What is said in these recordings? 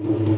you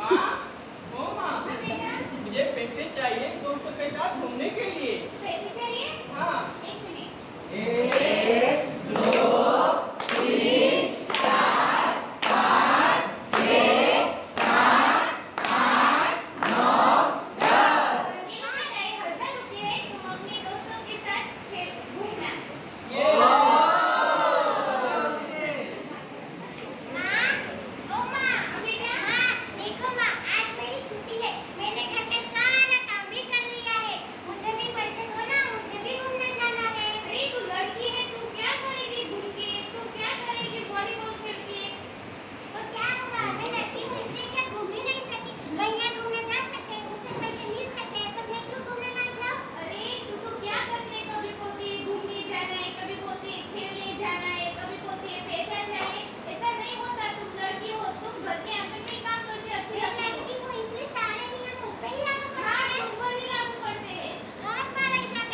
हाँ, मुझे पैसे चाहिए